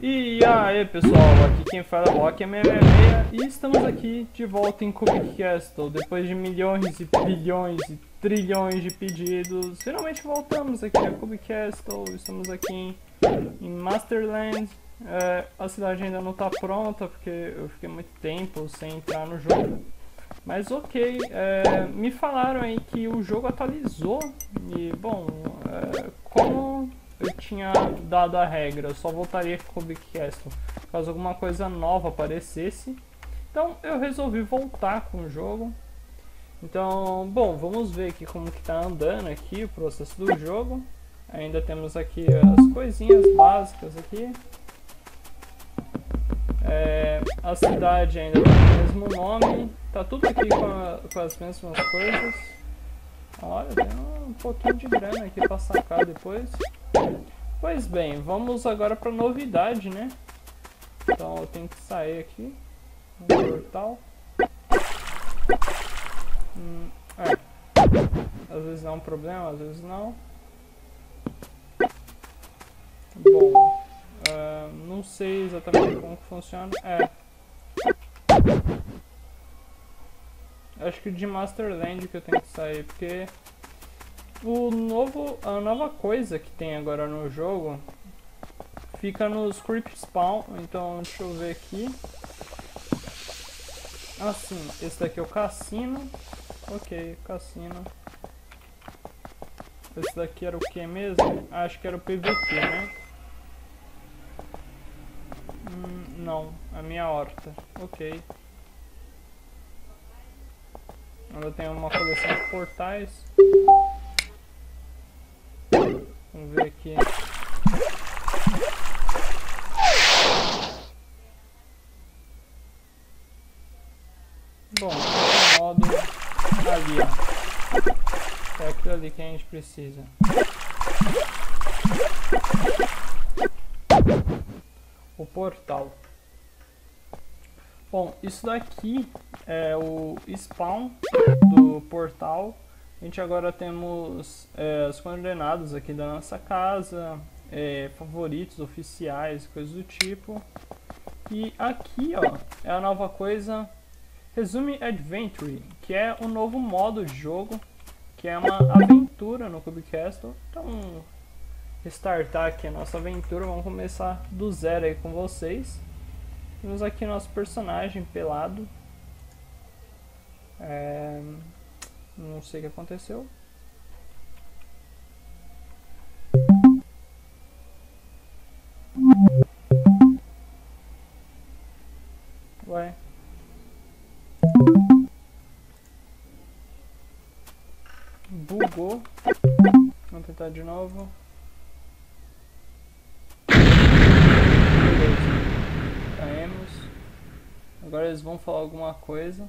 E aí pessoal, aqui quem fala é o Rock 666 e estamos aqui de volta em Cubic Castle depois de milhões e bilhões e trilhões de pedidos. Finalmente voltamos aqui a Cubic Castle, estamos aqui em Masterland. É, a cidade ainda não está pronta porque eu fiquei muito tempo sem entrar no jogo. Mas ok, é, me falaram aí que o jogo atualizou e bom, é, como eu tinha dado a regra, eu só voltaria com o Big Castle caso alguma coisa nova aparecesse. Então eu resolvi voltar com o jogo. Então, bom, vamos ver aqui como que tá andando aqui o processo do jogo. Ainda temos aqui as coisinhas básicas aqui. É, a cidade ainda tem o mesmo nome. Tá tudo aqui com, a, com as mesmas coisas. Olha, tem um pouquinho de grana aqui pra sacar depois. Pois bem, vamos agora para novidade, né? Então eu tenho que sair aqui no portal. Hum, é. Às vezes é um problema, às vezes não. Bom, uh, não sei exatamente como que funciona. É. Acho que de Masterland que eu tenho que sair, porque o novo, a nova coisa que tem agora no jogo fica nos Creep Spawn, então deixa eu ver aqui. Assim, esse daqui é o cassino. Ok, cassino. Esse daqui era o que mesmo? Acho que era o PVP, né? Hum, não, a minha horta. Ok. Ainda tem uma coleção de portais. Vamos ver aqui. Bom, modo ali, ó. É aquilo ali que a gente precisa. O portal. Bom, isso daqui é o spawn do portal a gente agora temos é, as coordenadas aqui da nossa casa, é, favoritos oficiais, coisas do tipo. E aqui, ó, é a nova coisa Resume Adventure, que é o novo modo de jogo, que é uma aventura no Cube Castle. Então, restartar aqui a nossa aventura, vamos começar do zero aí com vocês. Temos aqui nosso personagem pelado. É... Não sei o que aconteceu. Ué. Bugou. Vamos tentar de novo. Beleza. Caímos. Agora eles vão falar alguma coisa.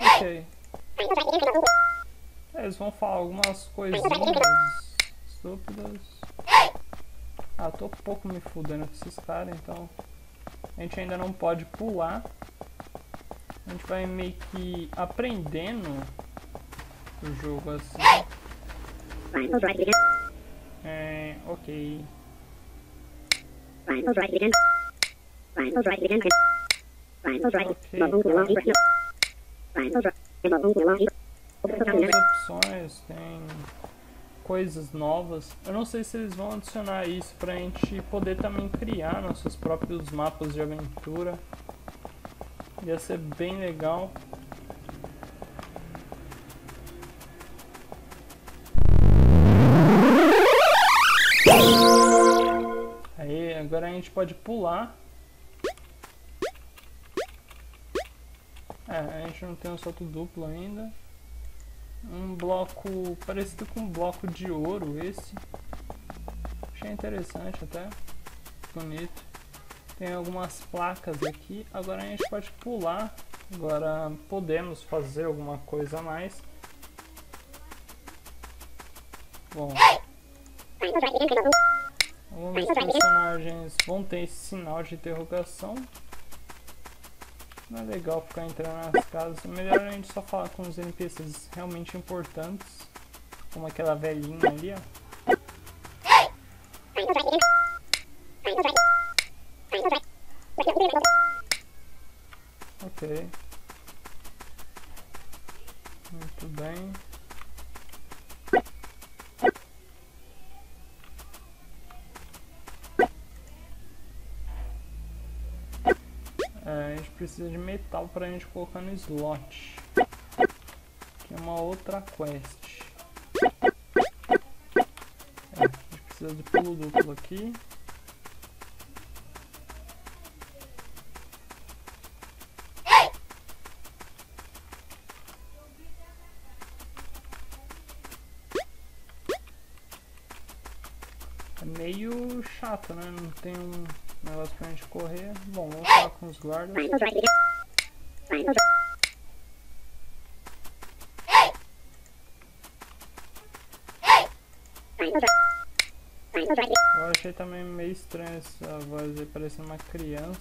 Ok. É, eles vão falar algumas coisinhas estúpidas. Ah, tô pouco me fudendo com esses caras, então a gente ainda não pode pular. A gente vai meio que aprendendo o jogo assim. É, ok. Tem opções, tem coisas novas. Eu não sei se eles vão adicionar isso pra gente poder também criar nossos próprios mapas de aventura. Ia ser bem legal. Aí, agora a gente pode pular É, a gente não tem um salto duplo ainda. Um bloco parecido com um bloco de ouro esse. Achei interessante até. Bonito. Tem algumas placas aqui. Agora a gente pode pular. Agora podemos fazer alguma coisa a mais. Bom. Alguns personagens vão ter esse sinal de interrogação. Não é legal ficar entrando nas casas. É melhor a gente só falar com os NPCs realmente importantes. Como aquela velhinha ali, ó. Ok. Muito bem. É, a gente precisa de metal para a gente colocar no slot. Que é uma outra quest. É, a gente precisa de pulo duplo aqui. É meio chato, né? Não tem um negócio pra gente correr. Bom, vamos falar com os guardas. Eu achei também meio estranho essa voz aí parecendo uma criança.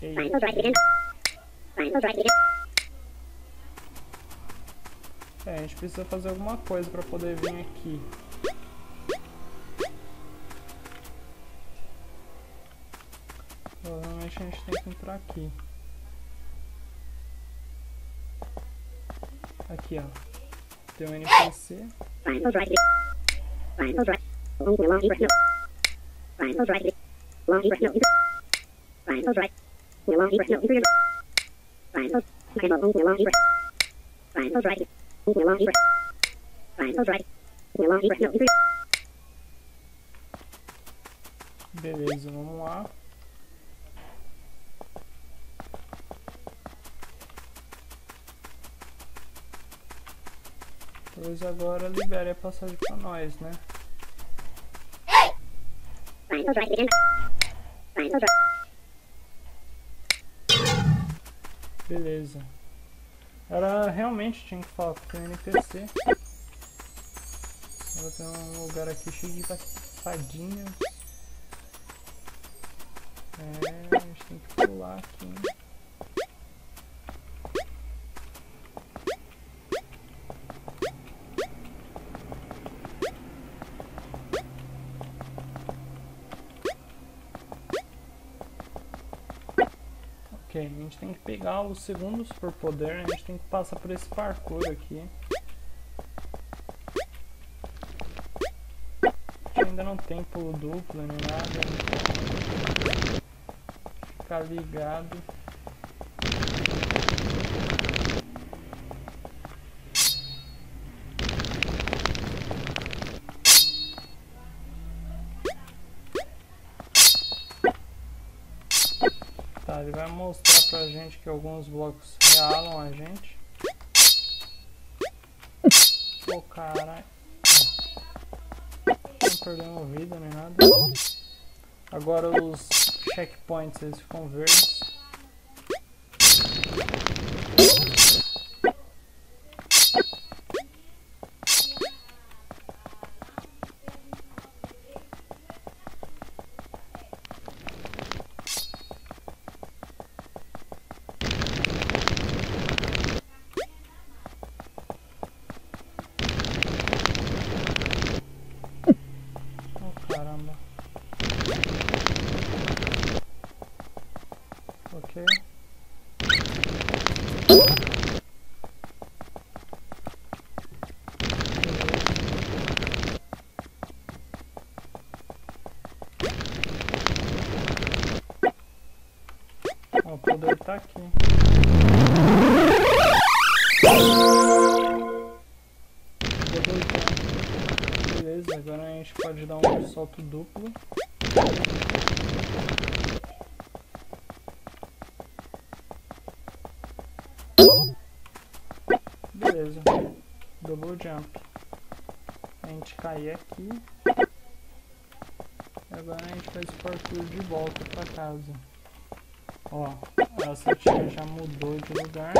Ei, é, a gente precisa fazer alguma coisa pra poder vir aqui. Entrar aqui. Aqui, ó. Tem um NPC. Beleza, vamos lá. Pois agora libere a passagem pra nós, né? Beleza. Era realmente tinha que falar com o NPC. Agora tem um lugar aqui cheio de fadinhas. É, a gente tem que pular aqui. Hein? Ok, a gente tem que pegar o segundo superpoder, a gente tem que passar por esse parkour aqui. Ainda não tem pulo duplo nem nada. Ficar ligado. Tá, ele vai mostrar pra gente que alguns blocos realam a gente. Pô, caralho. Não perdemos vida nem nada. Agora os checkpoints eles ficam verdes. Salto duplo. Beleza, double jump. A gente cair aqui. Agora a gente faz o parkour de volta pra casa. Ó, essa tia já mudou de lugar.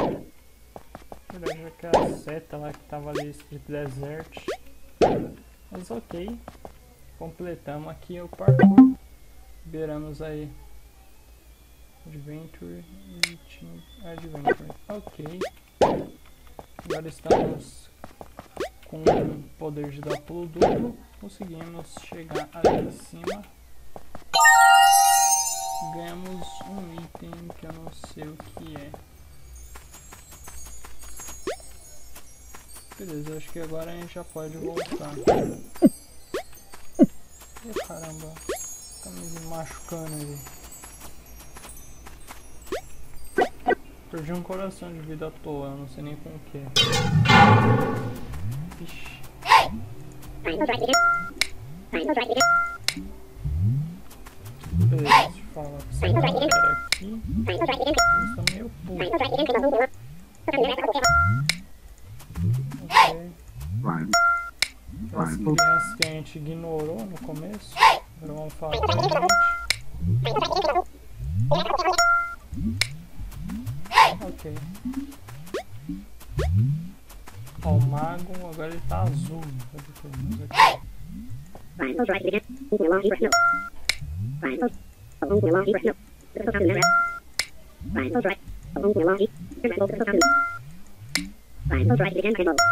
Na verdade, aquela seta lá que tava ali escrito desert. Mas ok. Completamos aqui o parkour. Liberamos aí Adventure e Team Adventure. Ok. Agora estamos com o poder de dar pulo duplo. Conseguimos chegar ali em cima. Ganhamos um item que eu não sei o que é. Beleza, acho que agora a gente já pode voltar. Ih, caramba, tá me machucando ali. Perdi um coração de vida à toa, eu não sei nem com o que. Ixi. Ok. Ó, o mago agora ele tá azul. Eu uso aqui? Ok.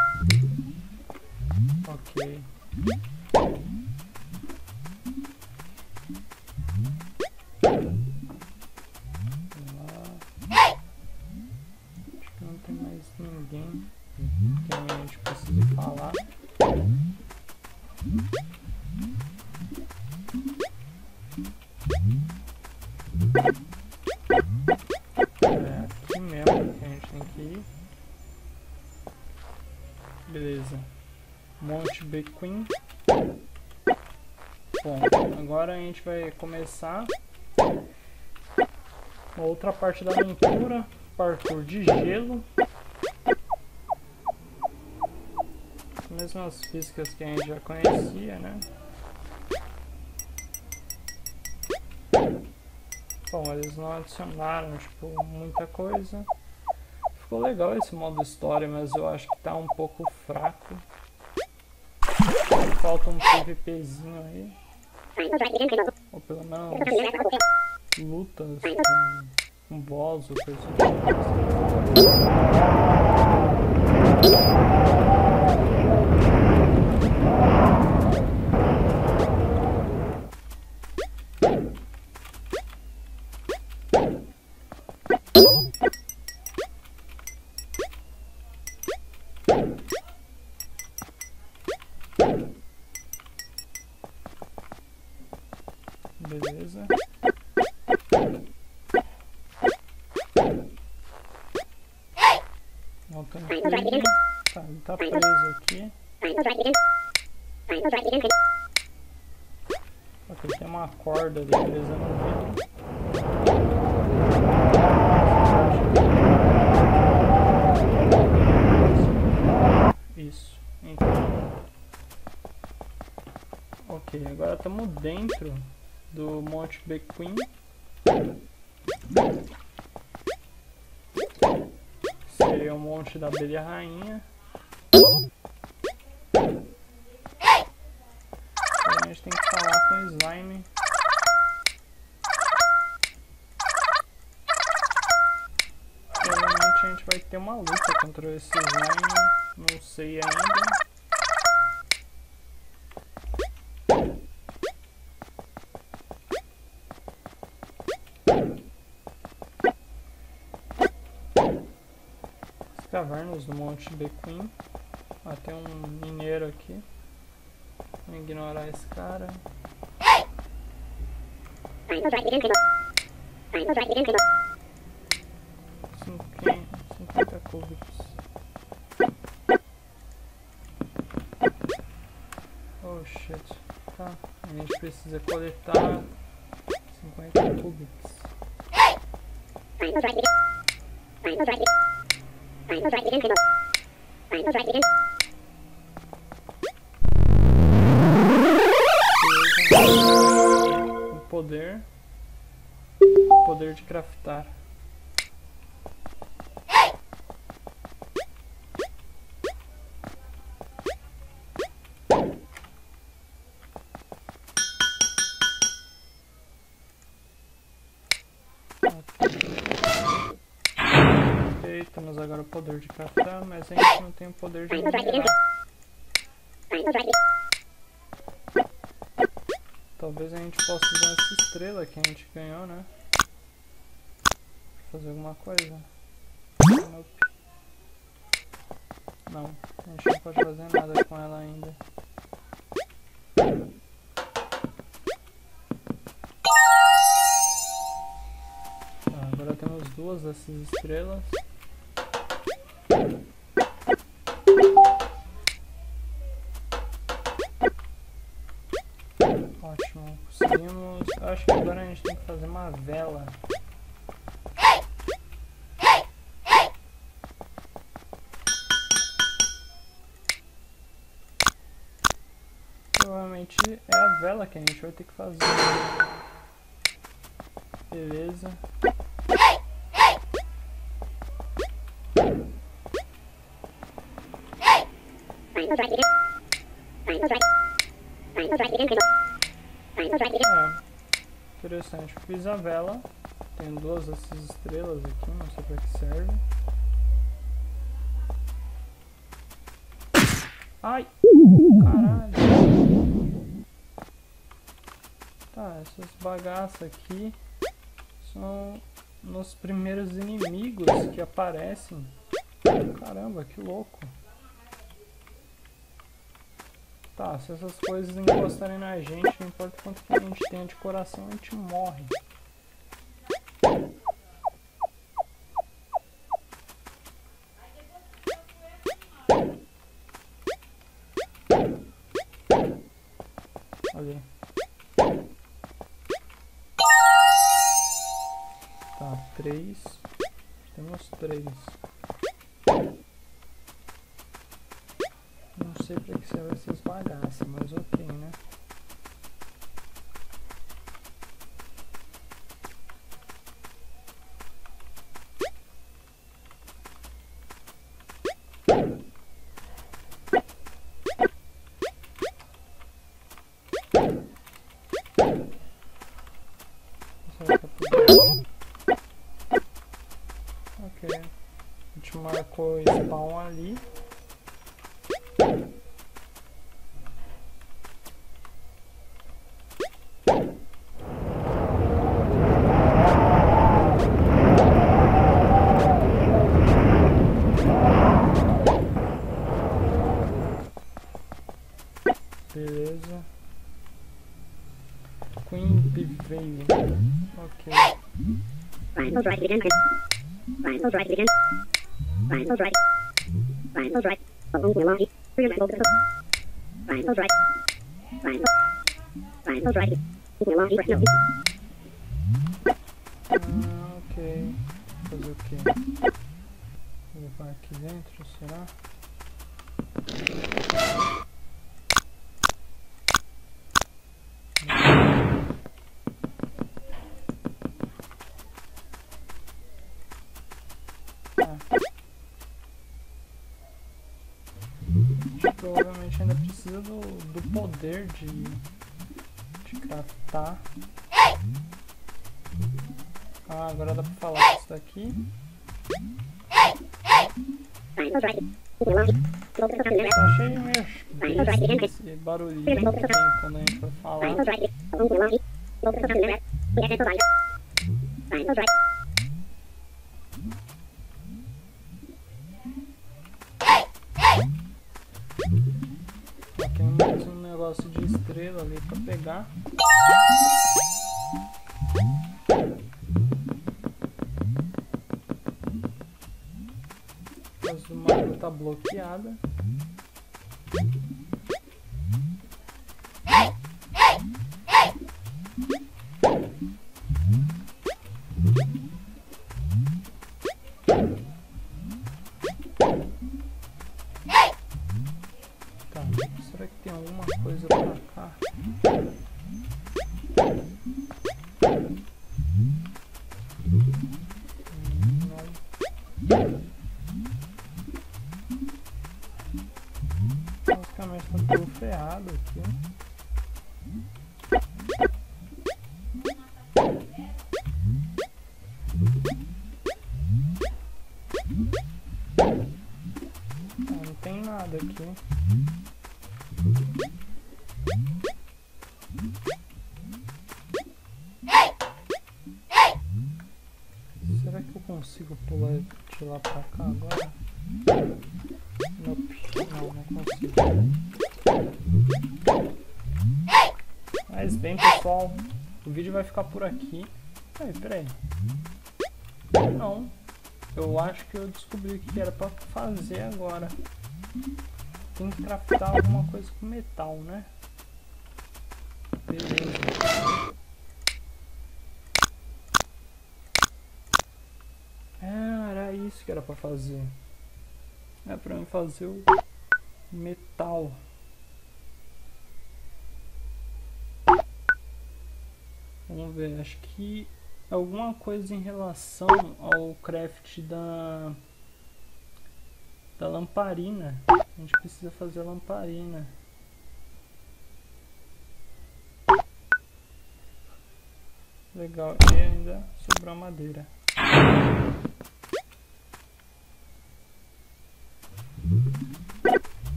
Aqui mesmo que a gente tem que ir. Beleza. Monte Bequim. Bom, agora a gente vai começar outra parte da aventura. Parkour de gelo. As mesmas físicas que a gente já conhecia, né? Bom, eles não adicionaram, tipo, muita coisa. Ficou legal esse modo história, mas eu acho que tá um pouco fraco. Falta um PVPzinho aí. Ou pelo menos lutas com, com boss ou personagens. Ok, tem uma corda ali presa vidro. Isso. Então. Ok, agora estamos dentro do Monte Bequim. Seria o Monte da Abelha Rainha. Então a gente tem que falar com o Slime. Provavelmente a gente vai ter uma luta contra esse Slime. Não sei ainda. As cavernas do Monte Bequim. Ah, tem um mineiro aqui. Vou ignorar esse cara. Cinquenta, 50 cúbicos. Oh shit. Tá. A gente precisa coletar 50 cúbicos. O poder. O poder de craftar. Poder de café, mas a gente não tem o poder de. Talvez a gente possa usar essa estrela que a gente ganhou, né? Fazer alguma coisa. Não, a gente não pode fazer nada com ela ainda. Tá, agora temos duas dessas estrelas. Acho que agora a gente tem que fazer uma vela. Provavelmente é a vela que a gente vai ter que fazer. Beleza. É. Interessante. Fiz a vela. Tem duas dessas estrelas aqui, não sei pra que serve. Ai! Caralho! Tá, essas bagaças aqui são nos primeiros inimigos que aparecem. Caramba, que louco! Tá, se essas coisas encostarem na gente, não importa quanto que a gente tenha de coração, a gente morre. Ali. Tá, três. Temos três. Sei pra que serve essas bagaças, mas ok, né? Será que é por aqui? Ok. A gente marcou o spawn ali. Beleza. Queen Bivane. Ok. Rifles right again. Rifles right again. Rifles right. Rifles right. Balloon velocity. Rifles right. Rifles. Rifles right. Velocity. No. Ah, ok. Fazer o quê? Vou levar aqui dentro, será? Tá. Provavelmente ainda precisa do, do poder de, de craftar. Ah, agora dá pra falar isso daqui. Eu achei meio esse barulhinho que tem quando a gente vai falar. Tem mais um negócio de estrela ali pra pegar. A casa do mago tá bloqueada. Tá tudo ferrado aqui. Vai ficar por aqui. Ai, peraí. Não. Eu acho que eu descobri o que era pra fazer agora. Tem que craftar alguma coisa com metal, né? Beleza. Ah, era isso que era pra fazer. É pra mim fazer o metal. Vamos ver, acho que alguma coisa em relação ao craft da da lamparina. A gente precisa fazer a lamparina. Legal, e ainda sobrou madeira.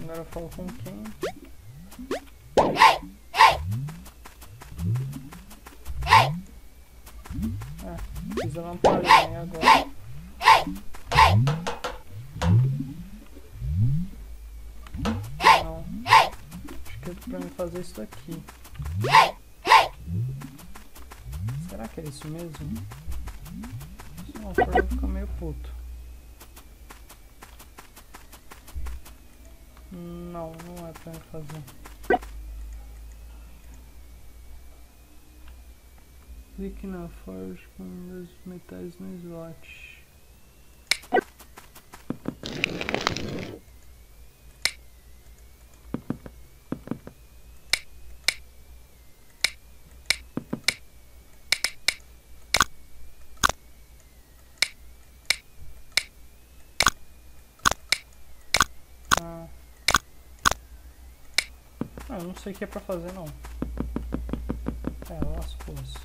Agora eu falo com quem? Ah, fiz a lamparina e agora? Não. Acho que é pra mim fazer isso aqui. Será que é isso mesmo? Se não for, ficar meio puto. Não, não é pra fazer. Clique na forge com os metais no slot. Ah. Ah, eu não sei o que é pra fazer não. É, lascou-se.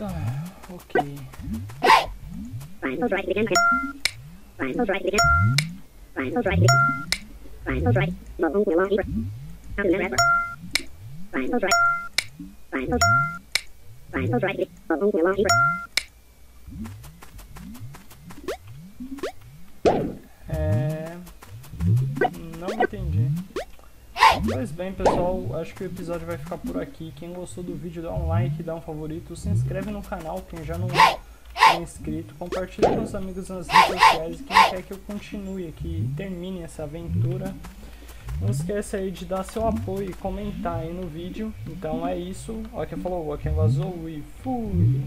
Ah, ok. Fine, hold right, É... Não entendi. Pois bem, pessoal, acho que o episódio vai ficar por aqui. Quem gostou do vídeo, dá um like, dá um favorito, se inscreve no canal, quem já não é inscrito, compartilha com os amigos nas redes sociais. Quem quer que eu continue aqui, termine essa aventura. Não esqueça aí de dar seu apoio e comentar aí no vídeo. Então é isso. Ó quem falou, ó quem vazou e fui!